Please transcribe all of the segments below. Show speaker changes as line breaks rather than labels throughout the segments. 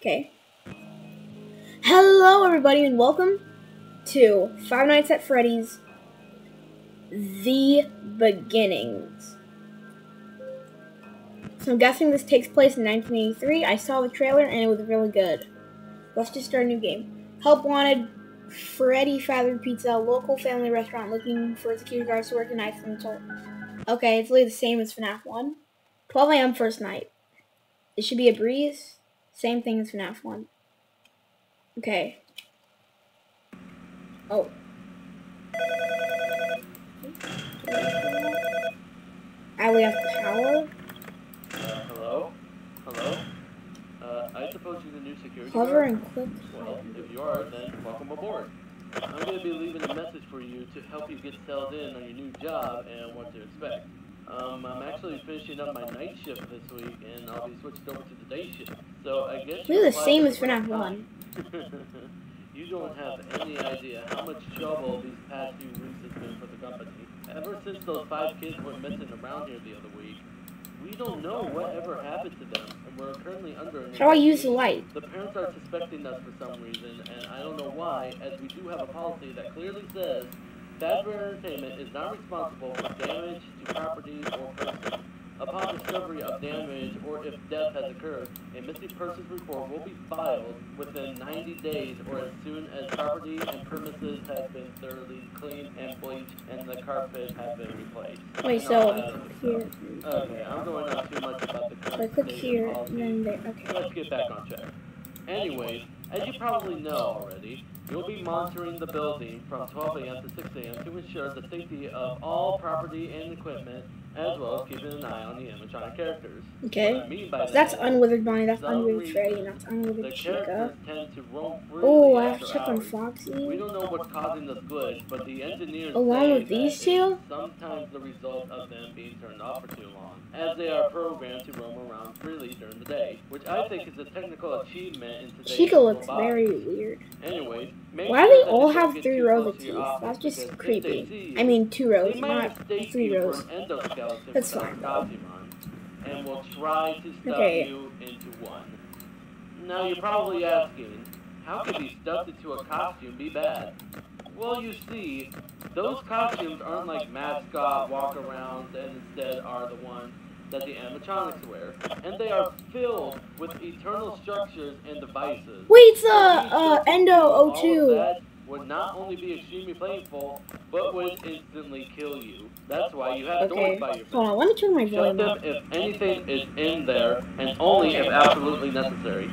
Okay. Hello, everybody, and welcome to Five Nights at Freddy's The Beginnings. So I'm guessing this takes place in 1983. I saw the trailer and it was really good. Let's just start a new game. Help wanted Freddy Fazbear Pizza, local family restaurant looking for security guards to work tonight from the Okay, it's really the same as FNAF 1. 12 a.m. first night. It should be a breeze. Same thing as FNAF 1. Okay. Oh. I we have power.
Uh, hello? Hello? Uh, I suppose you're the new security
Hover
guard?
and click.
Well, if you are, then welcome aboard. I'm going to be leaving a message for you to help you get settled in on your new job and what to expect. Um, I'm actually finishing up my night shift this week, and I'll be switched over to the day shift. So I guess
We're the same as
applying
FNAF
for
1.
you don't have any idea how much trouble these past few weeks has been for the company. Ever since those five kids went missing around here the other week, we don't know what ever happened to them, and we're currently under
How do I use the light?
The parents are suspecting us for some reason, and I don't know why, as we do have a policy that clearly says Fazbear Entertainment is not responsible for damage to property or person. Upon discovery of damage or if death has occurred, a missing persons report will be filed within 90 days or as soon as property and premises have been thoroughly cleaned and bleached and the carpet has been replaced.
Wait, so here.
Okay, I'm going on too much about the
So I click here and then there. Okay.
Let's get back on track. Anyways, as you probably know already, you'll be monitoring the building from 12 a.m. to 6 a.m. to ensure the safety of all property and equipment, as well as keeping an eye on the animatronic characters. What I
Okay.
mean
So that's
that,
Unwithered Bonnie, that's Unwithered Freddy, and that's
the
Unwithered Chica.
tend to roam freely
Oh, I have to check on
hours. We
Foxy.
don't know what's causing this glitch, but the engineers oh,
Along
say
with these two?
sometimes the result of them being turned off for too long, as they are programmed to roam around freely during the day, which I think is a technical achievement in today's
Chica looks
robotics.
very weird.
Anyways, make
Why do they all have three rows of teeth? That's just
because if they
creepy. I mean, two rows, not three rows.
For an endoskeleton
That's fine,
a
though.
costume on, and will try to stuff
Okay.
you into one. Now you're probably asking, how could be stuffed into a costume be bad? Well, you see, those costumes aren't like mascot walk-arounds and instead are the ones that the animatronics wear. And they are filled with eternal structures and devices.
Wait, it's uh, uh, Endo
All of
02.
Would not only be extremely painful, but would instantly kill you. That's why you have
Okay,
doors by your
hold on, let me turn my volume up.
if anything is in there, and only if absolutely necessary.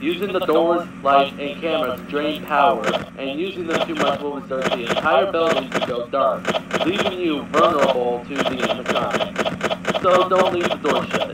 Using the doors, lights, and cameras drain power, and using them too much will result the entire building to go dark, leaving you vulnerable to the animatronic. So don't leave the door shut.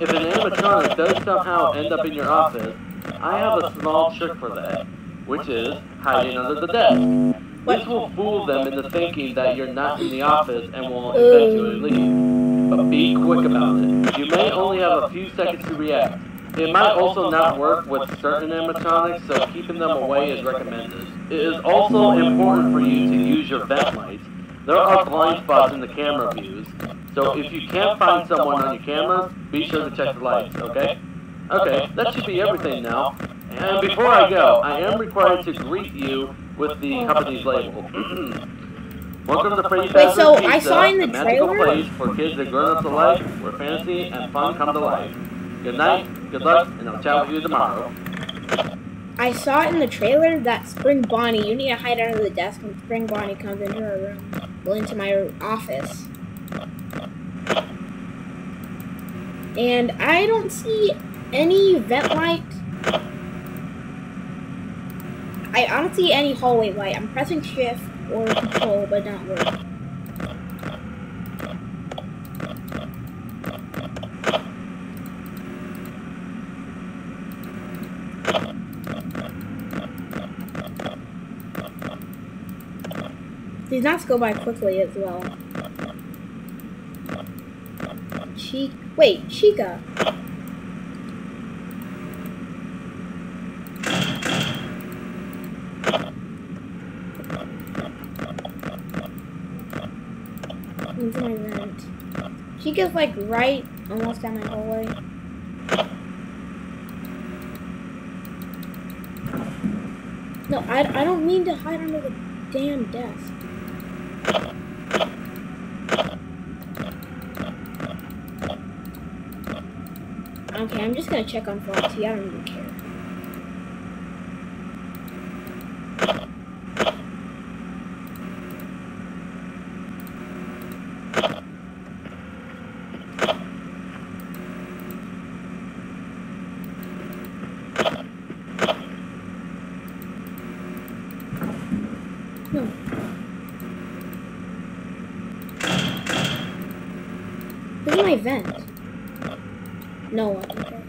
If an animatronic does somehow end up in your office, I have a small trick for that, which is hiding under the desk. This will fool them into thinking that you're not in the office and will eventually oh. leave. But be quick about it. You may only have a few seconds to react. It might also not work with certain animatronics, so keeping them away is recommended. It is also important for you to use your vent lights. There are blind spots in the camera views, so if you can't find someone on your cameras, be sure to check the lights, okay? Okay, that should be everything now. And before I go, I am required to greet you with the company's label. Welcome to Freddy
Wait, so I saw in the
magical
trailer-
place for kids and grown-ups alike, where fantasy and fun come to life. Good night, good luck, and I'll chat with you tomorrow.
I saw it in the trailer that Spring Bonnie, you need to hide under the desk when Spring Bonnie comes into her room, well, into my office. And I don't see any vent light. I don't see any hallway light. I'm pressing shift or control, but not work. These knocks go by quickly as well. Chi- wait, Chica. Into my vent. Chica's like right almost down my hallway. No, I, I don't mean to hide under the damn desk. Okay, I'm just gonna check on Foxy. I don't even care. No. Is my vent. No, okay.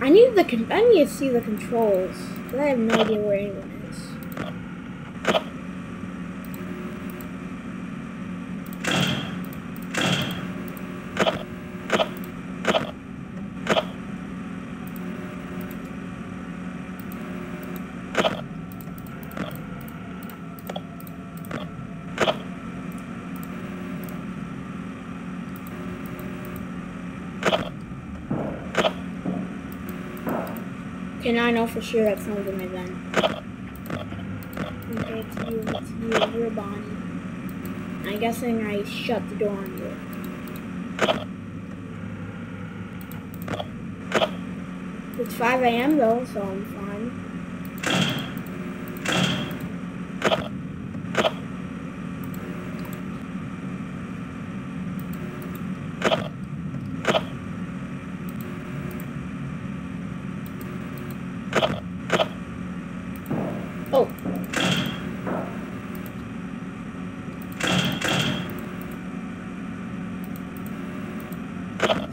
I need the I need to see the controls. I have no idea where anyone is. Okay, now I know for sure that someone's in my vent. Okay, it's you, it's you, you're Bonnie. I'm guessing I shut the door on you. It's 5 a.m. though, so I'm fine. Oh.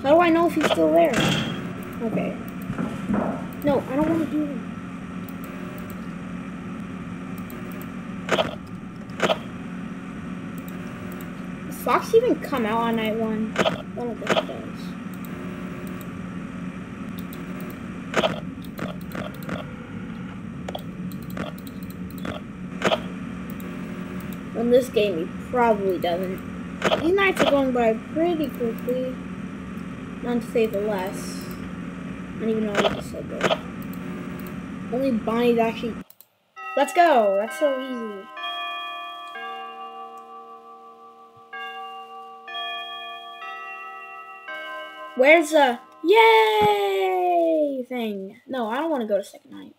How do I know if he's still there? Okay. No, I don't want to do that. Fox even come out on night one? Don't think it does. In this game, he probably doesn't. These nights are going by pretty quickly. None to say the less. I don't even know what just said there. Only Bonnie's actually. Let's go! That's so easy. Where's the yay thing? No, I don't want to go to second night.